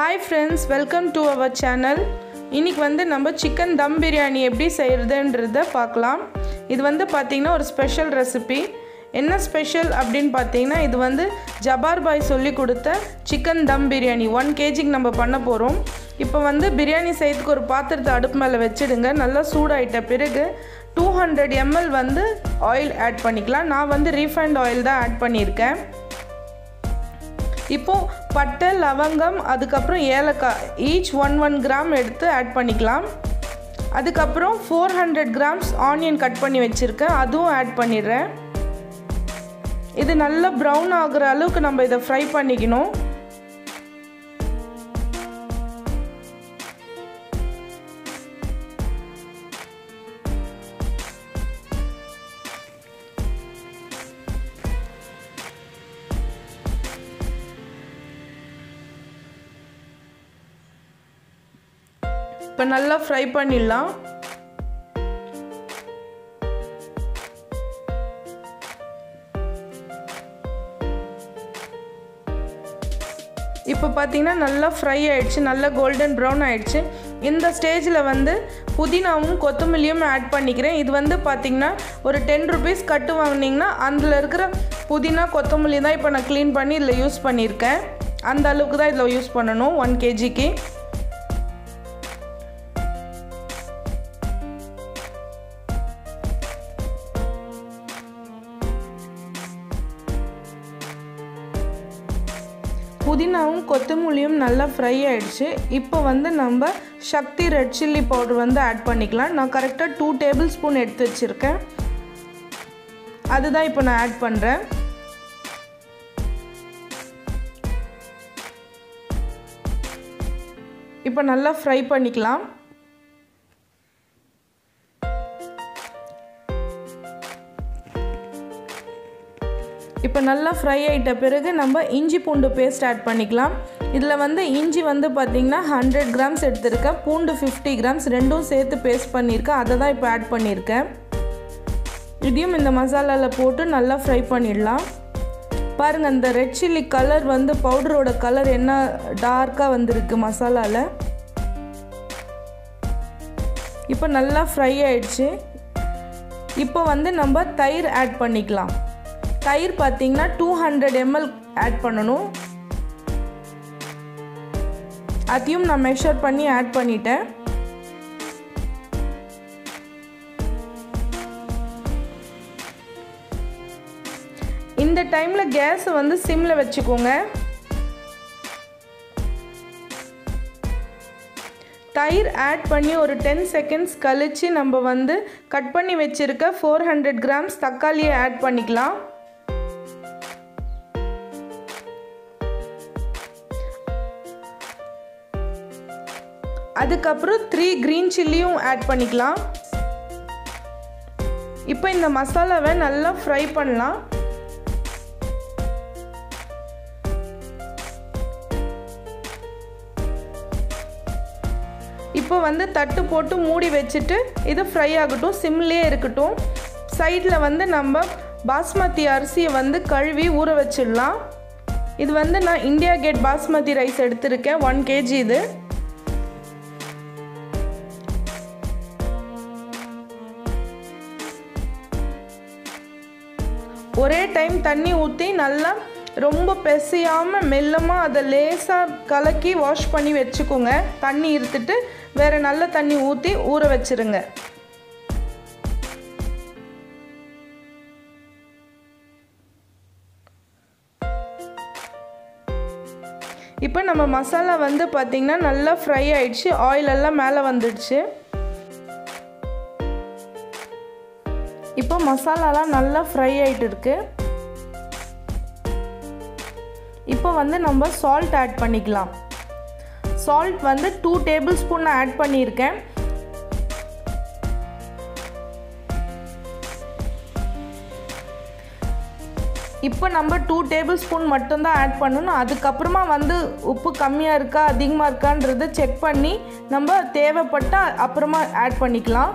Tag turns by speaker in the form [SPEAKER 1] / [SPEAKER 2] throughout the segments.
[SPEAKER 1] Hi friends welcome to our channel இன்றைக்கி வந்து நம்ம சிக்கன் தம் பிரியாணி எப்படி செய்கிறதுன்றத பார்க்கலாம். இது வந்து பார்த்திங்கன்னா ஒரு ஸ்பெஷல் ரெசிபி என்ன ஸ்பெஷல் அப்படின்னு பார்த்தீங்கன்னா இது வந்து ஜபார் பாய் சொல்லி கொடுத்த சிக்கன் தம் பிரியாணி ஒன் கேஜிக்கு நம்ம பண்ண போகிறோம் இப்போ வந்து பிரியாணி செய்யறதுக்கு ஒரு பாத்திரத்தை அடுப்பு மேலே வச்சுடுங்க. நல்லா சூடாயிட்ட பிறகு டூ ஹண்ட்ரட் எம்எல் வந்து ஆயில் ஆட் பண்ணிக்கலாம். நான் வந்து ரீஃபைண்ட் ஆயில் தான் ஆட் பண்ணியிருக்கேன். இப்போது பட்டை லவங்கம் அதுக்கப்புறம் ஏலக்காய். ஈச் ஒன் ஒன் கிராம் எடுத்து ஆட் பண்ணிக்கலாம். அதுக்கப்புறம் four hundred grams onion cut பண்ணி வச்சுருக்கேன். அதுவும் ஆட் பண்ணிடுறேன். இது நல்லா ப்ரௌன் ஆகிற அளவுக்கு நம்ம இதை ஃப்ரை பண்ணிக்கணும். இப்போ நல்லா ஃப்ரை பண்ணிடலாம். இப்போ பார்த்தீங்கன்னா நல்லா ஃப்ரை ஆகிடுச்சு நல்லா கோல்டன் ப்ரௌன் ஆகிடுச்சு இந்த ஸ்டேஜில் வந்து புதினாவும் கொத்தமல்லியும் ஆட் பண்ணிக்கிறேன். இது வந்து பார்த்திங்கன்னா ஒரு டென் ருபீஸ் கட்டு வாங்கினீங்கன்னா அதில் இருக்கிற புதினா கொத்தமல்லி தான் இப்போ நான் க்ளீன் பண்ணி இதில் யூஸ் பண்ணியிருக்கேன். அந்த அளவுக்கு தான் இதில் யூஸ் பண்ணணும் ஒன் கேஜிக்கு புதினாவும் கொத்தமல்லியும் நல்லா ஃப்ரை ஆகிடுச்சு இப்போ வந்து நம்ம சக்தி ரெட் சில்லி பவுடர் வந்து ஆட் பண்ணிக்கலாம். நான் கரெக்டாக டூ டேபிள் ஸ்பூன் எடுத்து வச்சுருக்கேன். அதுதான் இப்போ நான் ஆட் பண்ணுறேன் இப்போ நல்லா ஃப்ரை பண்ணிக்கலாம். இப்போ நல்லா ஃப்ரை ஆகிட்ட பிறகு நம்ம இஞ்சி பூண்டு பேஸ்ட் ஆட் பண்ணிக்கலாம். இதில் வந்து இஞ்சி வந்து பார்த்திங்கன்னா ஹண்ட்ரட் கிராம்ஸ் எடுத்திருக்கேன். பூண்டு ஃபிஃப்டி கிராம்ஸ் ரெண்டும் சேர்த்து பேஸ்ட் பண்ணியிருக்கேன். அதை தான் இப்போ ஆட் பண்ணியிருக்கேன். இதையும் இந்த மசாலாவில் போட்டு நல்லா ஃப்ரை பண்ணிடலாம். பாருங்கள் இந்த ரெட் சில்லி கலர் வந்து பவுடரோட கலர் என்ன டார்க்காக வந்திருக்கு மசாலாவில் இப்போ நல்லா ஃப்ரை ஆயிடுச்சு. இப்போ வந்து நம்ம தயிர் ஆட் பண்ணிக்கலாம். தயிர் பார்த்தீங்கன்னா டூ ஹண்ட்ரட் எம்எல் ஆட் பண்ணணும். அதையும் நான் மெஷர் பண்ணி ஆட் பண்ணிட்டேன். இந்த டைமில் கேஸை வந்து சிம்மில் வச்சுக்கோங்க. தயிர் ஆட் பண்ணி ஒரு டென் செகண்ட்ஸ் கழித்து நம்ம வந்து கட் பண்ணி வச்சுருக்க ஃபோர் ஹண்ட்ரட் கிராம்ஸ் தக்காளியை ஆட் பண்ணிக்கலாம். அதுக்கப்புறம் த்ரீ க்ரீன் சில்லியும் ஆட் பண்ணிக்கலாம். இப்போ இந்த மசாலாவை நல்லா ஃப்ரை பண்ணலாம். இப்போ வந்து தட்டு போட்டு மூடி வச்சுட்டு இது ஃப்ரை ஆகட்டும் சிம்லேயே இருக்கட்டும். சைடில் வந்து நம்ம பாஸ்மதி அரிசியை வந்து கழுவி ஊற வச்சிடலாம். இது வந்து நான் இந்தியா கேட் பாஸ்மதி ரைஸ் எடுத்திருக்கேன் ஒன் கேஜி இது. ஒரே டைம் தண்ணி ஊற்றி நல்லா ரொம்ப பெசையாமல் மெல்லமாக அதை லேசாக கலக்கி வாஷ் பண்ணி வச்சுக்கோங்க. தண்ணி இருத்துட்டு வேறு நல்ல தண்ணி ஊற்றி ஊற வச்சுருங்க. இப்போ நம்ம மசாலா வந்து பார்த்திங்கன்னா நல்லா ஃப்ரை ஆயிடுச்சு. ஆயிலெல்லாம் மேலே வந்துடுச்சு. இப்போ மசாலாலாம் நல்லா ஃப்ரை ஆகிட்டு இருக்கு இப்போ வந்து நம்ம சால்ட் ஆட் பண்ணிக்கலாம். சால்ட் வந்து டூ டேபிள் ஸ்பூன் ஆட் பண்ணியிருக்கேன். இப்போ நம்ம டூ டேபிள் ஸ்பூன் மட்டும்தான் ஆட் பண்ணணும். அதுக்கப்புறமா வந்து உப்பு கம்மியாக இருக்கா அதிகமாக இருக்கான்றதை செக் பண்ணி நம்ம தேவைப்பட்டால் அப்புறமா ஆட் பண்ணிக்கலாம்.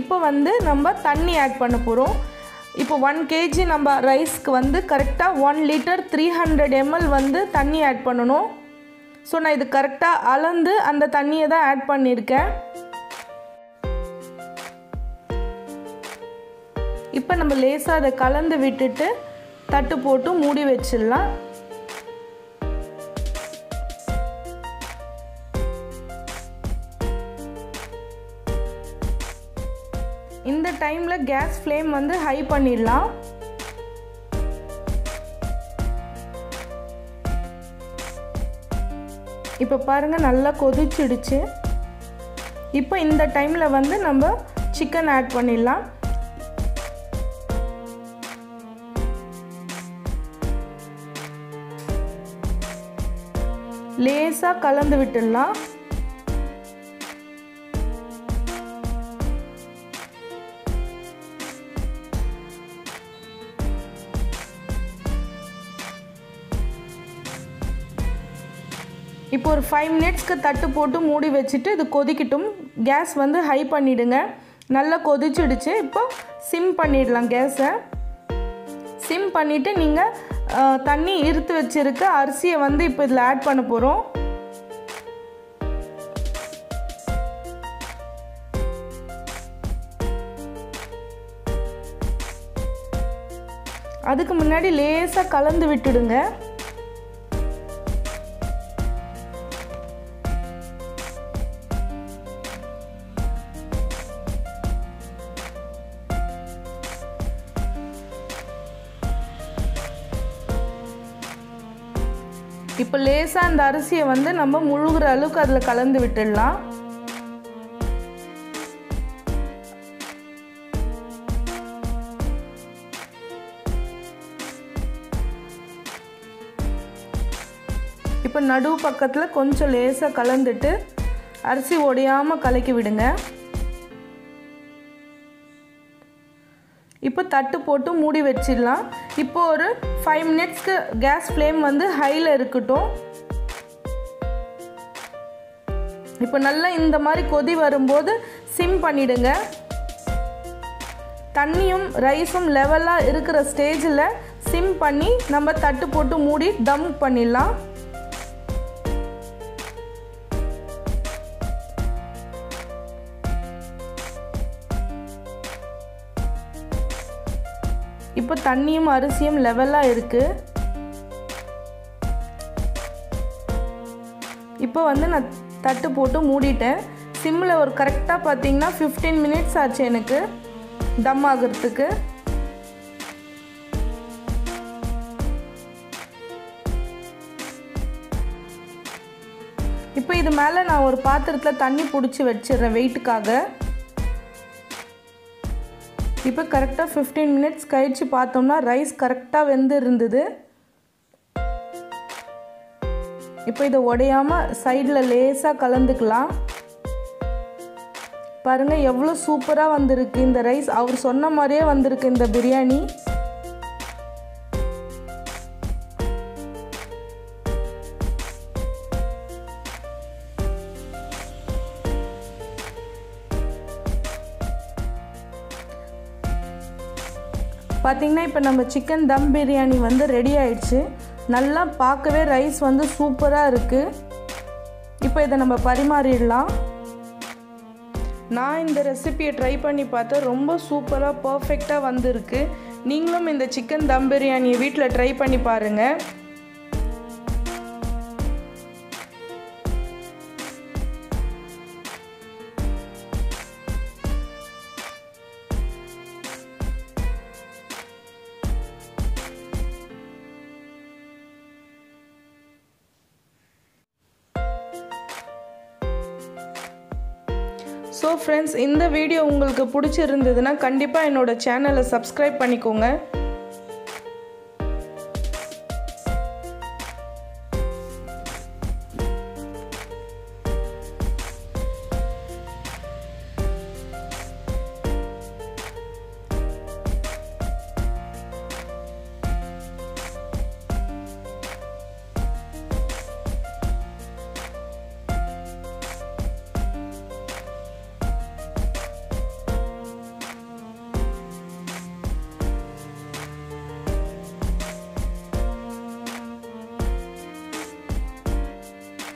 [SPEAKER 1] இப்போ வந்து நம்ம தண்ணி ஆட் பண்ண போகிறோம் இப்போ ஒன் கேஜி நம்ம ரைஸ்க்கு வந்து கரெக்டாக one litre three hundred ml வந்து தண்ணி ஆட் பண்ணணும். ஸோ நான் இது கரெக்டாக அளந்து அந்த தண்ணியை தான் ஆட் பண்ணியிருக்கேன். இப்போ நம்ம லேசாக அதை கலந்து விட்டுட்டு தட்டு போட்டு மூடி வச்சிடலாம். இந்த டைமில் கேஸ் ஃப்ளேம் வந்து ஹை பண்ணிடலாம். இப்போ பாருங்கள் நல்லா கொதிச்சிடுச்சு. இப்போ இந்த டைமில் வந்து நம்ம சிக்கன் ஆட் பண்ணிடலாம். லேசாக கலந்து விட்டுடலாம். இப்போ ஒரு ஃபைவ் மினிட்ஸ்க்கு தட்டு போட்டு மூடி வச்சுட்டு இது கொதிக்கட்டும். கேஸ் வந்து ஹை பண்ணிவிடுங்க நல்லா கொதிச்சிடுச்சு. இப்போ சிம் பண்ணிடலாம் கேஸை சிம் பண்ணிவிட்டு நீங்கள் தண்ணி இருத்து வச்சுருக்க அரிசியை வந்து இப்போ இதில் ஆட் பண்ண போகிறோம் அதுக்கு முன்னாடி லேசாக கலந்து விட்டுடுங்க. இப்போ லேசாக அந்த அரிசியை வந்து நம்ம முழுகிற அளவுக்கு அதில் கலந்து விட்டுடலாம். இப்போ நடுவு பக்கத்தில் கொஞ்சம் லேசாக கலந்துட்டு அரிசி ஒடையாமல் கலக்கி விடுங்க. இப்போ தட்டு போட்டு மூடி வச்சிடலாம். இப்போ ஒரு ஃபைவ் மினிட்ஸ்க்கு கேஸ் ஃப்ளேம் வந்து ஹையில் இருக்கட்டும். இப்போ நல்லா இந்த மாதிரி கொதி வரும்போது சிம் பண்ணிடுங்க. தண்ணியும் ரைஸும் லெவலாக இருக்கிற ஸ்டேஜில் சிம் பண்ணி நம்ம தட்டு போட்டு மூடி தம் பண்ணிடலாம். இப்போ தண்ணியும் அரிசியும் லெவலாக இருக்குது இப்போ வந்து நான் தட்டு போட்டு மூடிட்டேன். சிம்மில் ஒரு கரெக்டாக பார்த்தீங்கன்னா ஃபிஃப்டீன் மினிட்ஸ் ஆச்சு எனக்கு. தம் ஆகிறதுக்கு. இப்போ இது மேலே நான் ஒரு பாத்திரத்தில் தண்ணி பிடிச்சி வச்சிடுறேன் வெயிட்டுக்காக இப்போ கரெக்டாக ஃபிஃப்டீன் மினிட்ஸ் கழித்து பார்த்தோம்னா ரைஸ் கரெக்டாக வெந்து இருந்தது இப்போ இதை உடையாமல் சைடில் லேசாக கலந்துக்கலாம். பாருங்கள் எவ்வளோ சூப்பராக வந்திருக்கு இந்த ரைஸ் அவர் சொன்ன மாதிரியே வந்திருக்கு இந்த பிரியாணி. பார்த்திங்கன்னா இப்போ நம்ம சிக்கன் தம் பிரியாணி வந்து ரெடி ஆயிடுச்சு. நல்லா பார்க்கவே ரைஸ் வந்து சூப்பராக இருக்குது இப்போ இதை நம்ம பரிமாறிடலாம். நான் இந்த ரெசிபியை ட்ரை பண்ணி பார்த்தேன். ரொம்ப சூப்பராக பர்ஃபெக்டாக வந்திருக்கு. நீங்களும் இந்த சிக்கன் தம் பிரியாணியை வீட்டில் ட்ரை பண்ணி பாருங்கள் ஸோ ஃப்ரெண்ட்ஸ் இந்த வீடியோ உங்களுக்கு பிடிச்சிருந்ததுன்னா கண்டிப்பாக என்னோடய சேனலை சப்ஸ்கிரைப் பண்ணிக்கோங்க.